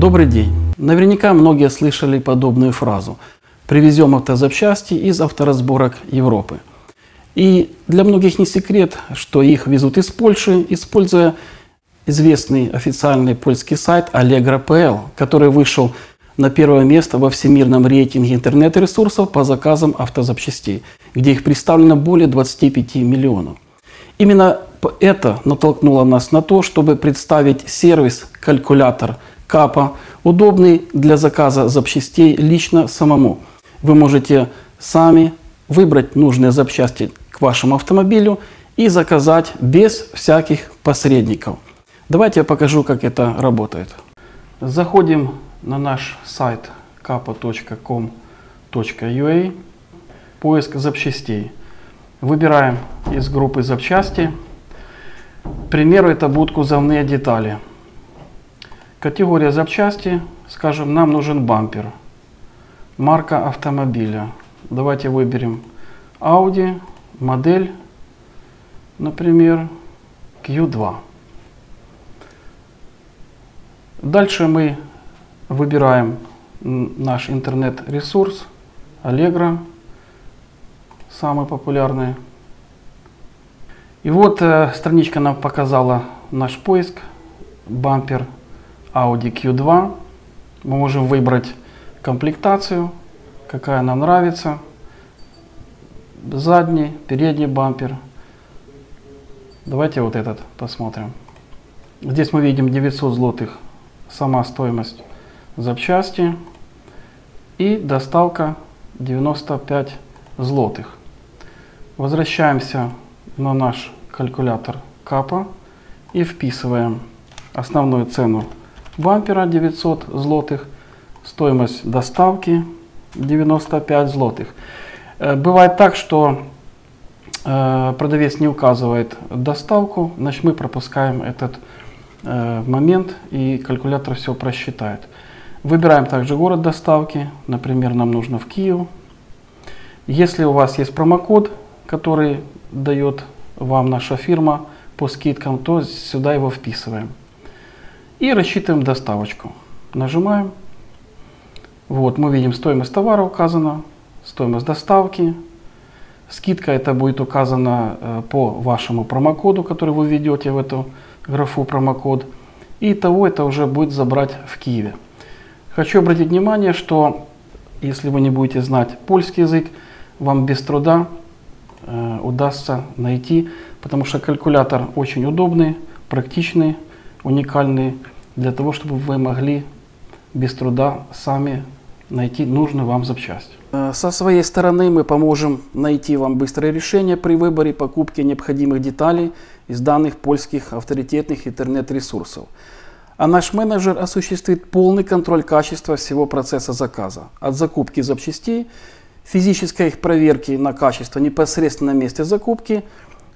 Добрый день. Наверняка многие слышали подобную фразу. Привезем автозапчасти из авторазборок Европы. И для многих не секрет, что их везут из Польши, используя известный официальный польский сайт Allegro.pl, который вышел на первое место во всемирном рейтинге интернет-ресурсов по заказам автозапчастей, где их представлено более 25 миллионов. Именно это натолкнуло нас на то, чтобы представить сервис-калькулятор КАПа, удобный для заказа запчастей лично самому. Вы можете сами выбрать нужные запчасти к вашему автомобилю и заказать без всяких посредников. Давайте я покажу, как это работает. Заходим на наш сайт kapa.com.ua, поиск запчастей. Выбираем из группы запчасти. К примеру, это будут кузовные детали. Категория запчасти, скажем, нам нужен бампер. Марка автомобиля. Давайте выберем Audi, модель, например, Q2. Дальше мы выбираем наш интернет-ресурс Allegro, самый популярный. И вот э, страничка нам показала наш поиск, бампер Audi Q2. Мы можем выбрать комплектацию, какая нам нравится. Задний, передний бампер. Давайте вот этот посмотрим. Здесь мы видим 900 злотых сама стоимость запчасти и доставка 95 злотых. Возвращаемся на наш калькулятор КАПа и вписываем основную цену бампера 900 злотых, стоимость доставки 95 злотых. Э, бывает так, что э, продавец не указывает доставку, значит мы пропускаем этот э, момент и калькулятор все просчитает. Выбираем также город доставки, например, нам нужно в Киев. Если у вас есть промокод, который дает вам наша фирма по скидкам, то сюда его вписываем. И рассчитываем доставочку. Нажимаем. Вот, мы видим стоимость товара указана, стоимость доставки. Скидка это будет указана э, по вашему промокоду, который вы введете в эту графу промокод. И того это уже будет забрать в Киеве. Хочу обратить внимание, что если вы не будете знать польский язык, вам без труда э, удастся найти, потому что калькулятор очень удобный, практичный, уникальный, для того, чтобы вы могли без труда сами найти нужную вам запчасть. Со своей стороны мы поможем найти вам быстрое решение при выборе покупки необходимых деталей из данных польских авторитетных интернет-ресурсов. А наш менеджер осуществит полный контроль качества всего процесса заказа. От закупки запчастей, физической их проверки на качество непосредственно на месте закупки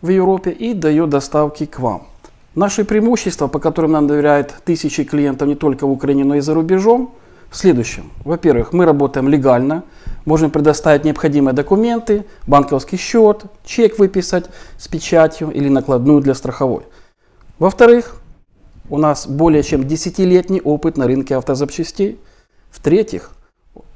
в Европе и до ее доставки к вам. Наши преимущества, по которым нам доверяют тысячи клиентов не только в Украине, но и за рубежом, в следующем. Во-первых, мы работаем легально, можем предоставить необходимые документы, банковский счет, чек выписать с печатью или накладную для страховой. Во-вторых, у нас более чем 10-летний опыт на рынке автозапчастей. В-третьих,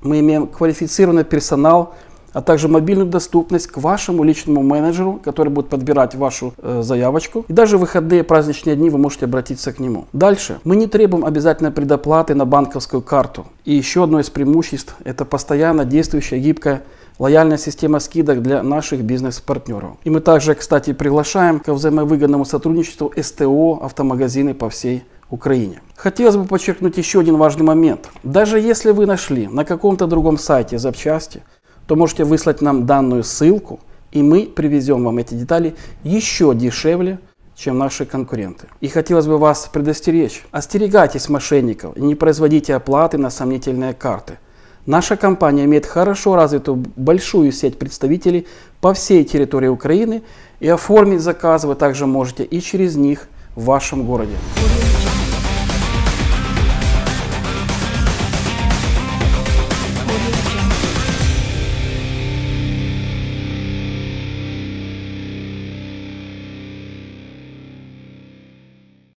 мы имеем квалифицированный персонал, а также мобильную доступность к вашему личному менеджеру, который будет подбирать вашу э, заявочку. И даже выходные праздничные дни вы можете обратиться к нему. Дальше. Мы не требуем обязательной предоплаты на банковскую карту. И еще одно из преимуществ – это постоянно действующая гибкая лояльная система скидок для наших бизнес-партнеров. И мы также, кстати, приглашаем к взаимовыгодному сотрудничеству СТО автомагазины по всей Украине. Хотелось бы подчеркнуть еще один важный момент. Даже если вы нашли на каком-то другом сайте запчасти, то можете выслать нам данную ссылку, и мы привезем вам эти детали еще дешевле, чем наши конкуренты. И хотелось бы вас предостеречь. Остерегайтесь мошенников и не производите оплаты на сомнительные карты – Наша компания имеет хорошо развитую большую сеть представителей по всей территории Украины, и оформить заказ вы также можете и через них в вашем городе.